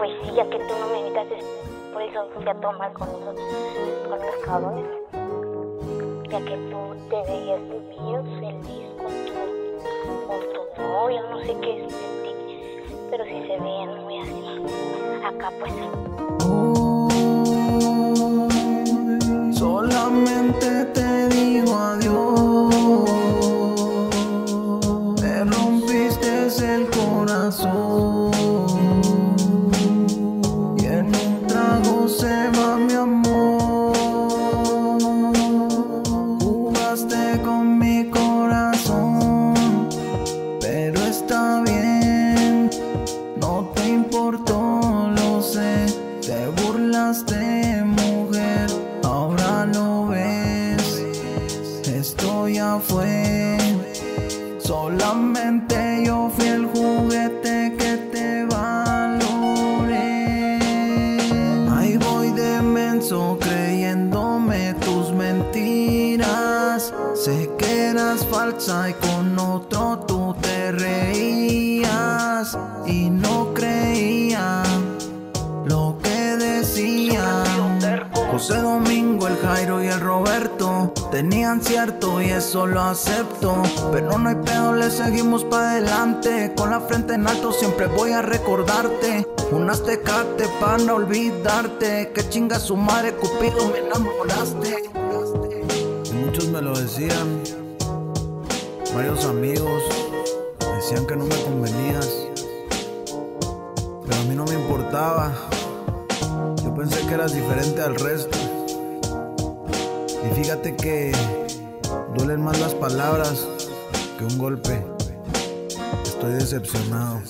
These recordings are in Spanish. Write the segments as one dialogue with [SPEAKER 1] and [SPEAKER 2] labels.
[SPEAKER 1] pues sí, ya que tú no me invitaste, por eso fui a tomar con los, con los cabrones. Ya que tú te veías bien feliz con tu, con tu novio, no sé qué sentí, pero sí se veían muy así. Acá pues.
[SPEAKER 2] Solamente te digo adiós. Me rompiste el corazón. Mujer. Ahora lo ves. Esto ya fue. Solamente yo fui el juguete que te valoré. Ahí voy de menso creyéndome tus mentiras. Sé que eras falsa y con otro tú te reías. Y no creía José Domingo, el Jairo y el Roberto tenían cierto y eso lo acepto. Pero no hay pedo, le seguimos para adelante. Con la frente en alto siempre voy a recordarte. Unas tecate para no olvidarte. Que chinga su madre, Cupido, me enamoraste. Muchos me lo decían. Varios amigos decían que no me convenías. Pero a mí no me importaba. Pensé que eras diferente al resto. Y fíjate que duelen más las palabras que un golpe. Estoy decepcionado.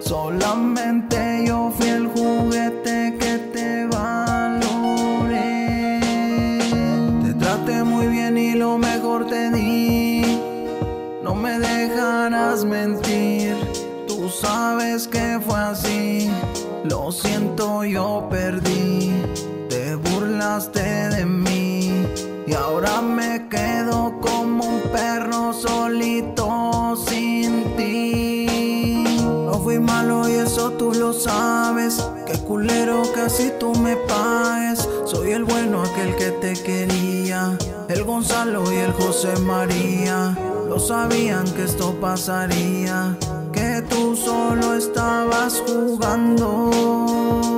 [SPEAKER 2] Solamente yo fui el juguete que te valoré. Te traté muy bien y lo mejor te di. No me dejarás mentir. Tú sabes que fue así. Lo siento, yo perdí. Te burlaste de mí. Y ahora me quedo como malo y eso tú lo sabes. Qué culero que así tú me pagues. Soy el bueno, aquel que te quería. El Gonzalo y el José María. Lo sabían que esto pasaría. Que tú solo estabas jugando.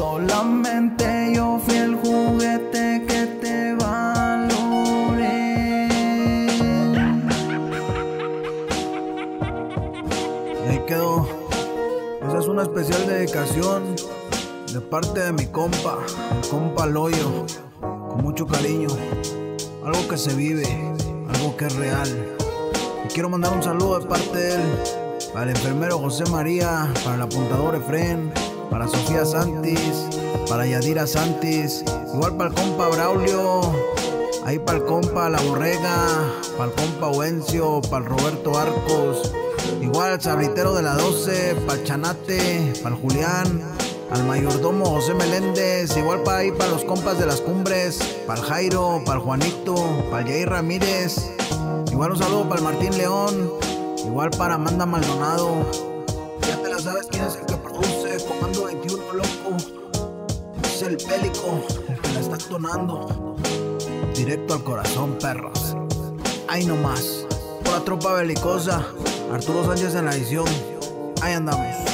[SPEAKER 2] Solamente yo fui el juguete que te valoré. Y ahí quedó. Esa es una especial dedicación de parte de mi compa, compa Loyo, con mucho cariño. Algo que se vive, algo que es real. Y quiero mandar un saludo de parte de él para el enfermero José María, para el apuntador Efren, para Sofía Santis, para Yadira Santis, igual para el compa Braulio, ahí para el compa La Borrega, para el compa Wencio, para el Roberto Arcos, igual al sabritero de la 12, para el Chanate, para el Julián, Al mayordomo José Meléndez, igual para ahí para los compas de las cumbres, para el Jairo, para el Juanito, para el Jay Ramírez, igual un saludo para el Martín León, igual para Amanda Maldonado. Ya te la sabes quién es el que produce, Comando 21 loco. Es el Pélico, el que la está tonando. Directo al corazón, perros. Ahí nomás. Por la tropa belicosa. Arturo Sánchez en la edición. Ahí andamos.